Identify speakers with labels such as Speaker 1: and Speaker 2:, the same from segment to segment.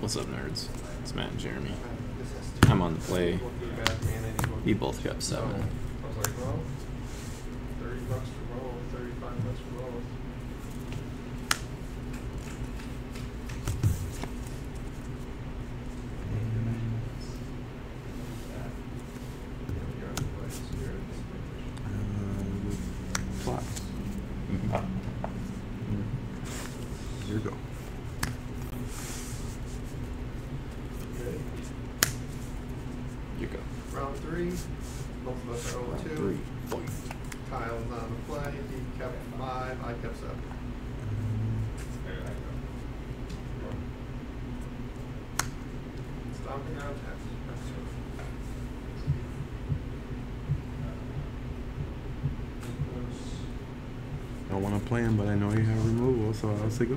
Speaker 1: What's up, nerds? It's Matt and Jeremy. I'm on the play. We both got seven.
Speaker 2: Um,
Speaker 3: mm-hmm.
Speaker 1: Mm-hmm.
Speaker 3: Here you go.
Speaker 2: three. Both of us are 0 2.
Speaker 1: Three. Kyle
Speaker 2: is on the play. He kept five. I kept seven. Stomping out attack.
Speaker 3: I want to play him, but I know he have removal, so I'll say go.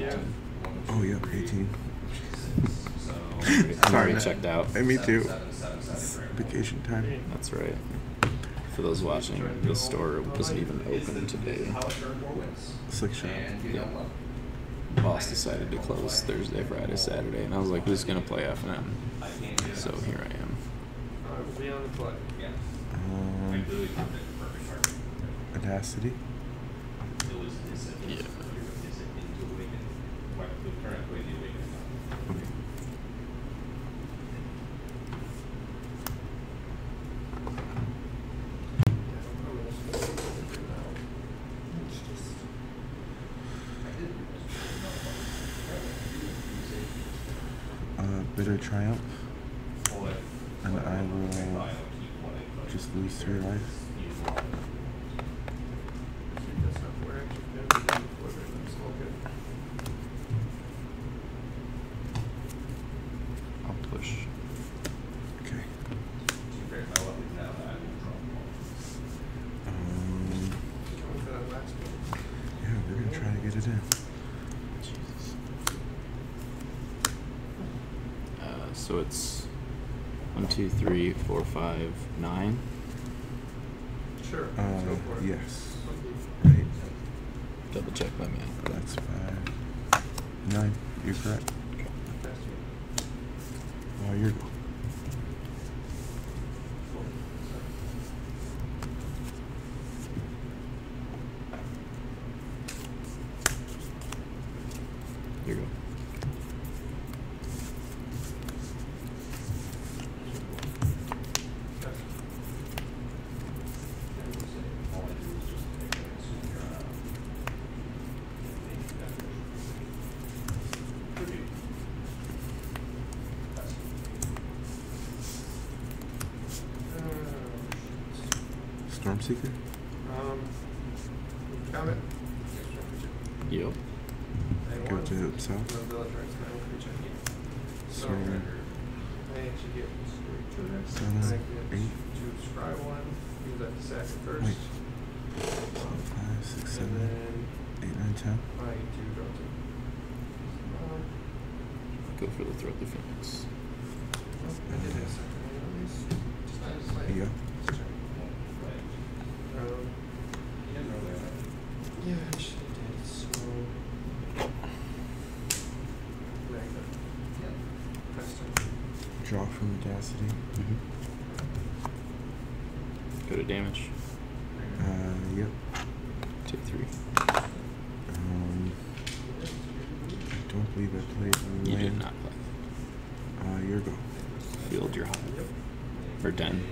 Speaker 2: Yeah.
Speaker 3: Oh,
Speaker 4: yeah,
Speaker 3: 18.
Speaker 1: I'm already checked out.
Speaker 3: Hey, me too. Vacation time.
Speaker 1: That's right. For those watching, the store wasn't even open today.
Speaker 3: Slick
Speaker 1: Yeah. Boss decided to close Thursday, Friday, Saturday, and I was like, who's
Speaker 4: going to play FM?"
Speaker 1: So here I am.
Speaker 3: Um, Audacity? Uh, bitter triumph, and I will just lose three life.
Speaker 1: So it's one, two, three, four, five, nine.
Speaker 2: Sure.
Speaker 3: Uh, yes. Right.
Speaker 1: Double check my man.
Speaker 3: That's five. Nine. You're correct. Well, you're Stormseeker?
Speaker 2: Um, Comet.
Speaker 1: Yep.
Speaker 2: I
Speaker 3: Go to
Speaker 2: No
Speaker 3: south.
Speaker 2: village rites, my own creature. So,
Speaker 3: So,
Speaker 2: I actually get two next.
Speaker 3: Seven, eight.
Speaker 2: to scry one, use that to sack it first.
Speaker 3: Wait. five, six,
Speaker 2: And
Speaker 3: seven,
Speaker 2: then
Speaker 3: eight, nine, ten.
Speaker 2: I do two.
Speaker 1: Go for the throat the phoenix.
Speaker 2: oh, I did have a second one of these. Just not as
Speaker 3: There
Speaker 2: like-
Speaker 3: you go.
Speaker 2: just check. Um, yeah, I actually did, so. Magna. Preston.
Speaker 3: Draw from Audacity.
Speaker 1: Mm-hmm. Go to damage.
Speaker 3: Uh, yep.
Speaker 1: Take three.
Speaker 3: Um, I don't believe I played
Speaker 1: You
Speaker 3: land.
Speaker 1: did not play.
Speaker 3: Uh, your go.
Speaker 1: Field your hive. For ten.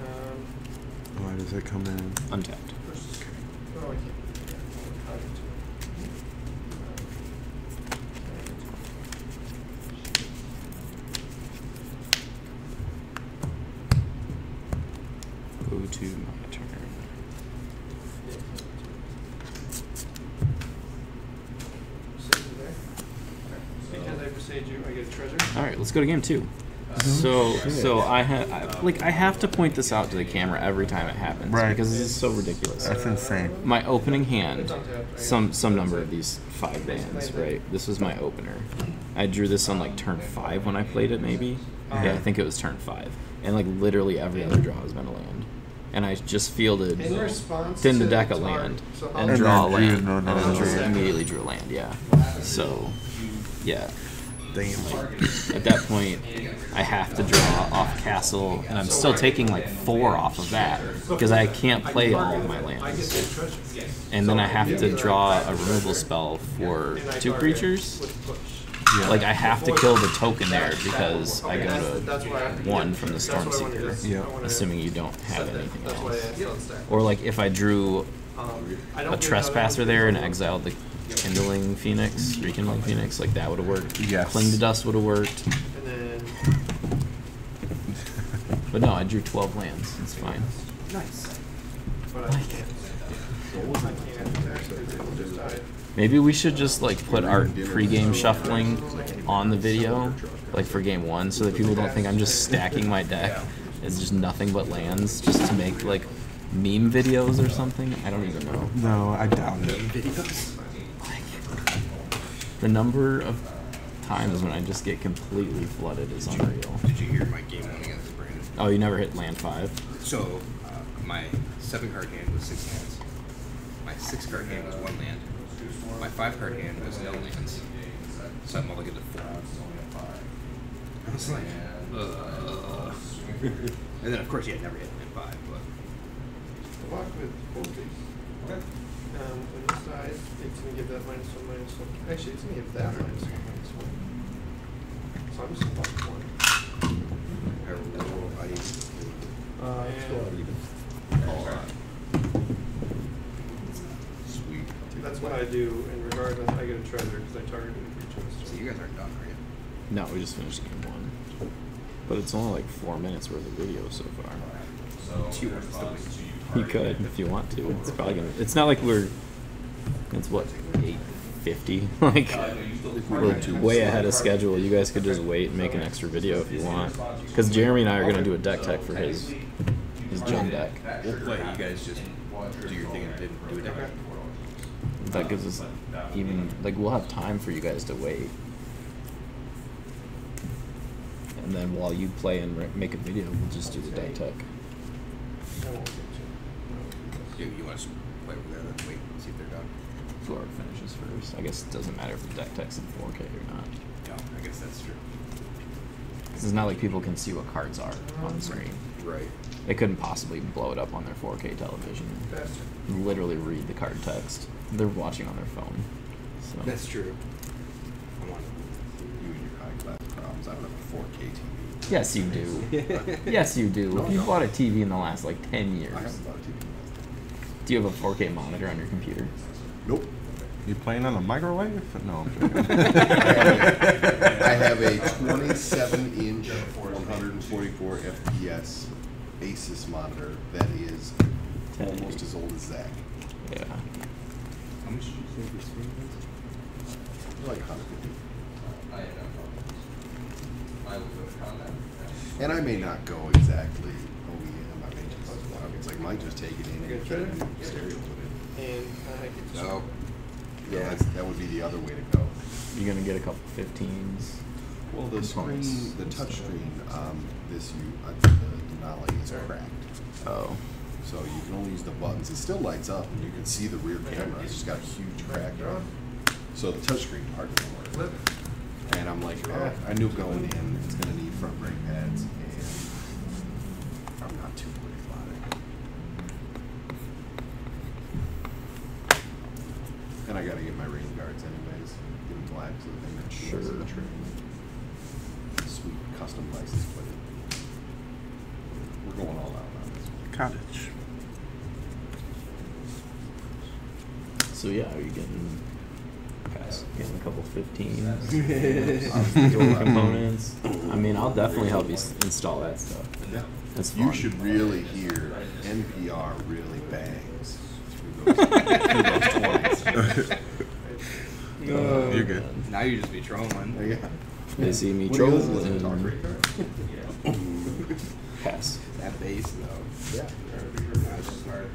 Speaker 2: Um,
Speaker 3: Why does that come in?
Speaker 1: Untapped.
Speaker 2: first, oh, I can't. yeah, I'll add it to it.
Speaker 1: Go to my turn.
Speaker 2: Because I presage you, I get a treasure.
Speaker 1: All right, let's go to game two. So, so I have, like, I have to point this out to the camera every time it happens
Speaker 3: Right.
Speaker 1: because this is so ridiculous.
Speaker 3: That's insane.
Speaker 1: My opening hand, some some number of these five bands, right? This was my opener. I drew this on like turn five when I played it, maybe. Uh-huh. Yeah, I think it was turn five, and like literally every other draw has been a land, and I just fielded,
Speaker 2: In the
Speaker 1: didn't
Speaker 2: to
Speaker 1: deck a
Speaker 2: its art,
Speaker 1: land,
Speaker 2: so how
Speaker 1: and
Speaker 2: much-
Speaker 1: draw a
Speaker 3: then drew
Speaker 1: land,
Speaker 3: no-
Speaker 1: and
Speaker 3: no
Speaker 1: then drew, immediately drew a land. Yeah. So, yeah.
Speaker 3: Damn.
Speaker 1: At that point, I have to draw off castle, and I'm still taking like four off of that because I can't play all of my
Speaker 2: I
Speaker 1: lands. And then I have to draw a removal spell for two creatures.
Speaker 3: Yeah.
Speaker 1: Like I have to kill the token there because I
Speaker 2: Okay,
Speaker 1: go
Speaker 2: that's why I-
Speaker 1: to one from the
Speaker 2: that's what I wanted
Speaker 1: Stormseeker,
Speaker 3: Yeah.
Speaker 2: I wanted to
Speaker 1: assuming you don't have anything
Speaker 2: That's why I
Speaker 1: else.
Speaker 2: asked on stack.
Speaker 1: Or like if I drew
Speaker 2: Um, I don't
Speaker 1: a
Speaker 2: do how that
Speaker 1: trespasser there and exiled the kindling phoenix, rekindling phoenix, like that would have worked.
Speaker 3: Yes.
Speaker 1: Cling to dust would have worked.
Speaker 2: And then.
Speaker 1: But no, I drew twelve lands. It's fine.
Speaker 2: Nice. But I can't. I can't actually, they just died.
Speaker 1: Maybe we should just like put our pre-game shuffling on the video, like for game one, so that people don't think I'm just stacking my deck. It's just nothing but lands, just to make like meme videos or something. I don't even know.
Speaker 3: No, I doubt it.
Speaker 1: The number of times when I just get completely flooded is unreal.
Speaker 5: Did you hear my game one against Brandon?
Speaker 1: Oh, you never hit land five?
Speaker 5: So, uh, my seven card hand was six lands. My six card hand was one land. My five card hand was no lands. So I'm only good to four. I was like, uh. and then of course, yeah, never hit land five, but
Speaker 2: Walk with both these. Um, when this dies, it's gonna give that minus one, minus one. Actually, it's gonna give that minus one, minus one. So I'm just gonna walk one.
Speaker 5: I roll. I
Speaker 2: Uh,
Speaker 5: sweet.
Speaker 2: That's what I do, and regardless, I get a treasure because I targeted a creature.
Speaker 5: So you guys aren't done, are you?
Speaker 1: No, we just finished game one. But it's only like four minutes worth of video so far.
Speaker 5: Do you want us to wait?
Speaker 1: You could if you want to. It's probably gonna. It's not like we're. It's what eight fifty. Like we're way ahead of schedule. You guys could just wait and make an extra video if you want. Because Jeremy and I are gonna do a deck tech for his his gem deck.
Speaker 5: We'll play. You guys just do your thing and do.
Speaker 1: That gives us even like we'll have time for you guys to wait. And then while you play and make a video, we'll just do the deck tech.
Speaker 2: I won't get to.
Speaker 5: You, you want to play over there then wait and see if they're done?
Speaker 1: Floor finishes first. I guess it doesn't matter if the deck tech's in 4K or not.
Speaker 5: Yeah, I guess that's true.
Speaker 1: 'Cause it's not like people can see what cards are on the screen.
Speaker 5: Right.
Speaker 1: They couldn't possibly blow it up on their 4K television.
Speaker 2: Faster.
Speaker 1: Literally read the card text. They're watching on their phone. So
Speaker 5: That's true. I want you and your high class problems. I don't have a 4K TV.
Speaker 1: yes, you do. yes, you do. If you bought a TV in the last like 10 years.
Speaker 5: I haven't bought a TV.
Speaker 1: Do you have a 4K monitor on your computer?
Speaker 5: Nope.
Speaker 3: You playing on a microwave? No, I'm joking.
Speaker 6: I have a 27 inch, 144 FPS Asus monitor that is almost as old as Zach.
Speaker 1: Yeah.
Speaker 5: How much did you say the screen was?
Speaker 6: Like 150.
Speaker 4: I have no problem. I will go to combat.
Speaker 6: And I may not go exactly OEM. I may just, it's like, might just take it in and try to do stereo with it.
Speaker 2: And uh, I get to
Speaker 6: So, yeah, that's, that would be the other way to go.
Speaker 1: You're gonna get a couple 15s.
Speaker 6: Well, the
Speaker 1: Components
Speaker 6: screen, the
Speaker 1: and
Speaker 6: touch
Speaker 1: stuff.
Speaker 6: screen, um, this you, uh, the Denali is cracked.
Speaker 1: Oh.
Speaker 6: So you can only use the buttons. It still lights up, and you can see the rear camera. It's just got a huge crack in it. So the touchscreen part doesn't work. And I'm like, oh, I knew going in, it's gonna need front brake pads, and I'm not too worried about it. And I gotta get my rain guards anyways, get them black so that they match the rest of the
Speaker 1: Sure.
Speaker 6: trim. Sweet custom license plate. We're going all out on this.
Speaker 3: Cottage.
Speaker 1: So yeah, are you getting past getting a couple 15s? dual components. I mean, I'll definitely help you s- install that stuff.
Speaker 6: Yeah.
Speaker 1: That's
Speaker 6: You should really hear NPR really bangs through those, through those 20s.
Speaker 1: Oh,
Speaker 3: You're good.
Speaker 1: man.
Speaker 5: Now you just be trolling.
Speaker 6: Yeah.
Speaker 1: They see me
Speaker 6: What do you listen to?
Speaker 1: trolling.
Speaker 6: Talk radio?
Speaker 1: Pass.
Speaker 5: That bass though.
Speaker 6: Yeah.
Speaker 5: That's just hard.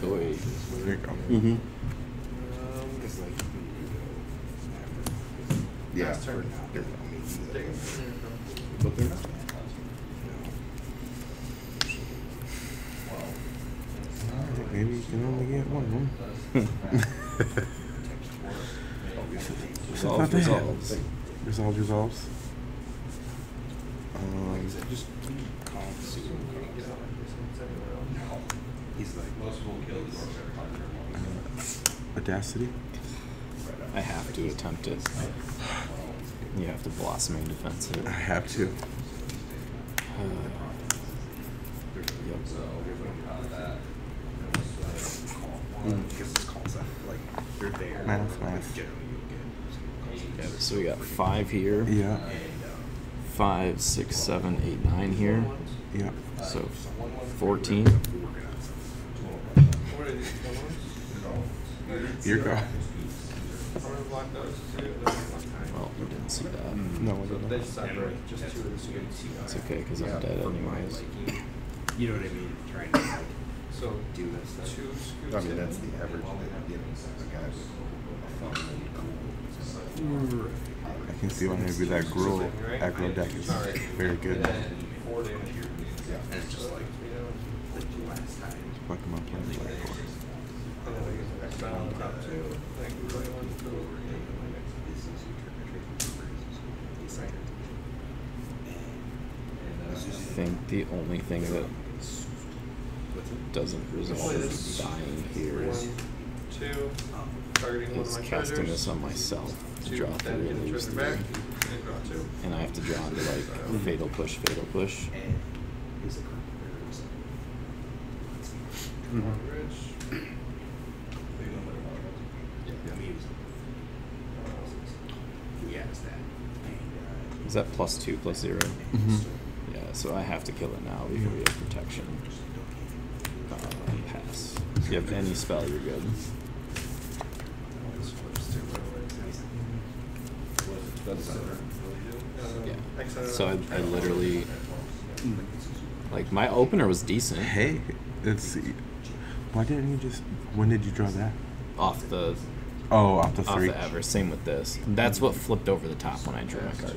Speaker 1: Toy.
Speaker 3: There you go.
Speaker 1: Mm-hmm.
Speaker 2: Um,
Speaker 5: It's like
Speaker 6: Yeah.
Speaker 2: Last turn.
Speaker 5: they're
Speaker 2: take it from here,
Speaker 6: But they're not.
Speaker 3: Maybe you can only get one. Huh?
Speaker 1: Resolve,
Speaker 3: Not bad.
Speaker 1: resolves.
Speaker 3: Resolve resolves. Um,
Speaker 5: just call him see what
Speaker 2: from-
Speaker 5: he
Speaker 2: get
Speaker 5: comes
Speaker 2: out
Speaker 5: out.
Speaker 2: of this and send it around.
Speaker 5: He's like
Speaker 4: Most people kill the door
Speaker 3: Audacity.
Speaker 1: I have to attempt it. You have to blossoming defense it.
Speaker 3: I have to.
Speaker 1: Yep.
Speaker 5: Because his calls out like they're there.
Speaker 3: Math, math.
Speaker 5: Generally, you'll get
Speaker 1: Okay, so we got five here.
Speaker 3: Yeah.
Speaker 1: Five, six, seven, eight, nine here.
Speaker 3: Yeah.
Speaker 1: So fourteen.
Speaker 2: What are these, the ones?
Speaker 3: Your go.
Speaker 2: I'm gonna block those two, and then block nine.
Speaker 1: Well, we didn't see that.
Speaker 3: No, I
Speaker 2: So
Speaker 3: don't
Speaker 2: they
Speaker 3: know.
Speaker 2: separate, just two of the screens.
Speaker 1: It's okay because I'm dead anyways.
Speaker 5: You know what I mean? Trying to like,
Speaker 2: So,
Speaker 5: do that stuff.
Speaker 2: two scoops.
Speaker 6: I mean, that's the average that, you know, a guy with a phone and cool.
Speaker 3: I can see why maybe that Gruul aggro deck is very good.
Speaker 6: Yeah.
Speaker 5: And it's just like
Speaker 2: You know,
Speaker 5: the last time.
Speaker 3: Fuck him up playing Black Horse.
Speaker 2: and then I get the X top too, like really want to go over it.
Speaker 1: Uh, I think the only thing that doesn't resolve is dying here
Speaker 2: One, two, targeting one of my
Speaker 1: casting this on myself to
Speaker 2: Two,
Speaker 1: draw three
Speaker 2: get
Speaker 1: and lose three.
Speaker 2: and draw two.
Speaker 1: And I have to draw into like fatal push, fatal push.
Speaker 5: And he's like.
Speaker 2: Rich.
Speaker 5: I mean, he has that. And,
Speaker 1: Is that plus two, plus zero?
Speaker 3: Mhm.
Speaker 1: Yeah, so I have to kill it now before we have protection. If you have any spell, you're good.
Speaker 2: This flips too, by the way.
Speaker 6: That's better.
Speaker 1: Yeah.
Speaker 2: X on it
Speaker 1: So I, I literally, like, my opener was decent.
Speaker 3: Hey, let's see. Why didn't you just? When did you draw that?
Speaker 1: Off the
Speaker 3: Oh, off the three.
Speaker 1: off
Speaker 3: three.
Speaker 1: the ever. Same with this. That's what flipped over the top when I drew my card.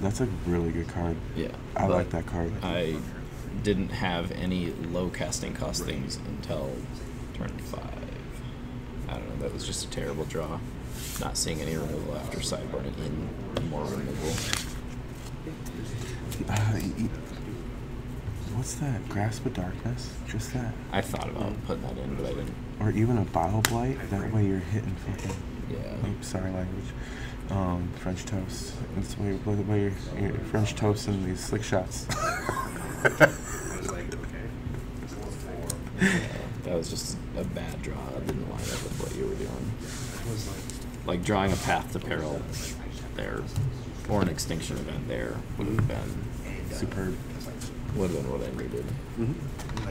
Speaker 3: That's a really good card.
Speaker 1: Yeah.
Speaker 3: I like that card.
Speaker 1: I didn't have any low casting cost things until turn five. I don't know. That was just a terrible draw. Not seeing any removal after sideboarding in more removal.
Speaker 3: Uh, what's that? Grasp of Darkness? Just that?
Speaker 1: I thought about putting that in, but I didn't.
Speaker 3: Or even a Bile Blight? That way you're hitting fucking.
Speaker 1: Yeah.
Speaker 3: Oops, sorry, language. Um, French toast. That's the way, the way you're, you're French toast and these Slickshots.
Speaker 5: I was like, okay.
Speaker 1: that was just a bad draw. It didn't line up with what you were doing.
Speaker 5: That was like
Speaker 1: Like drawing a path to peril there, or an extinction event there would have been
Speaker 3: Superb.
Speaker 1: would have been what I needed.
Speaker 6: Mm-hmm.